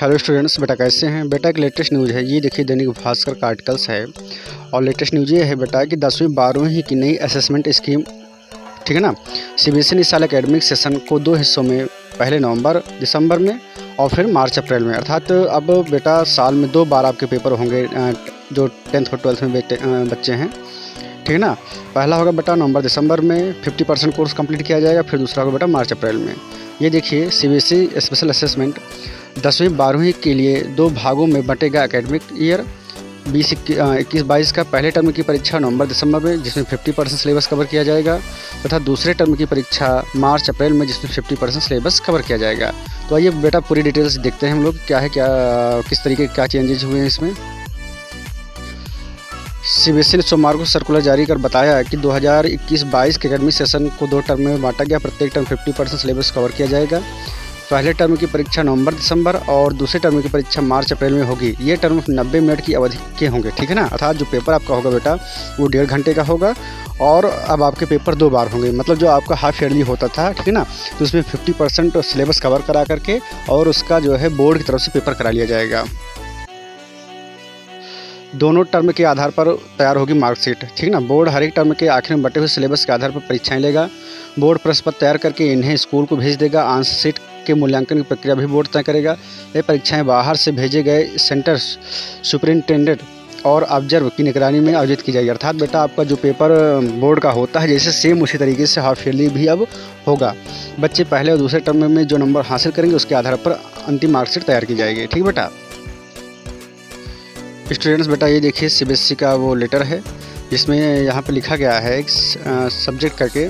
Hello students, बेटा कैसे हैं? बेटा एक लेटेस्ट न्यूज़ है, ये देखिए दैनिक भास्कर का आर्टिकल्स है। और लेटेस्ट न्यूज़ ये है बेटा कि दसवीं, बारहवीं की नई असेसमेंट स्कीम ठीक है ना? सी बी एस ई साल अकेडमिक सेशन को दो हिस्सों में, पहले नवंबर, दिसंबर में और फिर मार्च, अप्रैल में। अर्थात अब बेटा साल में दो बार आपके पेपर होंगे जो टेंथ और ट्वेल्थ में बच्चे हैं, ठीक है ना? पहला होगा बेटा नवंबर, दिसंबर में फिफ्टी परसेंट कोर्स कंप्लीट किया जाएगा, फिर दूसरा होगा बेटा मार्च, अप्रैल में। ये देखिए C B S E special assessment दसवीं, बारहवीं के लिए दो भागों में बटेगा एकेडमिक ईयर बीस इक्कीस, बाईस का पहले टर्म की परीक्षा नवंबर, दिसंबर में, जिसमें 50 परसेंट सिलेबस कवर किया जाएगा, तथा दूसरे टर्म की परीक्षा मार्च, अप्रैल में, जिसमें 50 परसेंट सिलेबस कवर किया जाएगा। तो आइए बेटा पूरी डिटेल्स देखते हैं हम लोग, क्या है, क्या, किस तरीके के, क्या चेंजेज हुए हैं इसमें। सी बी एस ने सोमवार को सर्कुलर जारी कर बताया कि 2021-22 के अकेडमिक सेशन को दो टर्म में बांटा गया, प्रत्येक टर्म 50 परसेंट सिलेबस कवर किया जाएगा। पहले टर्म की परीक्षा नवंबर, दिसंबर और दूसरे टर्म की परीक्षा मार्च, अप्रैल में होगी। ये टर्म 90 मिनट की अवधि के होंगे, ठीक है ना? अर्थात जो पेपर आपका होगा बेटा, वो डेढ़ घंटे का होगा और अब आपके पेपर दो बार होंगे। मतलब जो आपका हाफ़ ईयरली होता था, ठीक है ना? तो उसमें फिफ्टी परसेंट सिलेबस कवर करा करके और उसका जो है बोर्ड की तरफ़ से पेपर करा लिया जाएगा। दोनों टर्म के आधार पर तैयार होगी मार्कशीट, ठीक ना? बोर्ड हर एक टर्म के आखिर में बटे हुए सिलेबस के आधार पर परीक्षाएँ लेगा। बोर्ड प्रश्न पत्र तैयार करके इन्हें स्कूल को भेज देगा। आंसर सीट के मूल्यांकन की प्रक्रिया भी बोर्ड तय करेगा। ये परीक्षाएँ बाहर से भेजे गए सेंटर सुपरिंटेंडेंट और ऑब्ज़र्व की निगरानी में आयोजित की जाएगी। अर्थात बेटा आपका जो पेपर बोर्ड का होता है, जैसे सेम उसी तरीके से हाफ़ ईयरली भी अब होगा। बच्चे पहले और दूसरे टर्म में जो नंबर हासिल करेंगे, उसके आधार पर अंतिम मार्कशीट तैयार की जाएगी। ठीक बेटा? स्टूडेंट्स बेटा ये देखिए सी का वो लेटर है, जिसमें यहाँ पर लिखा गया है एक सब्जेक्ट करके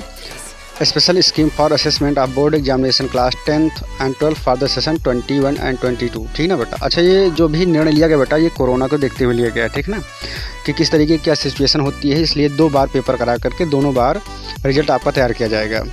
special scheme for assessment of board examination class tenth and twelfth for the session twenty one and twenty two ठीक ना बेटा? अच्छा ये जो भी निर्णय लिया गया बेटा, ये कोरोना को देखते हुए लिया गया, ठीक ना? कि किस तरीके की क्या सिचुएशन होती है, इसलिए दो बार पेपर करा करके दोनों बार रिज़ल्ट आपका तैयार किया जाएगा।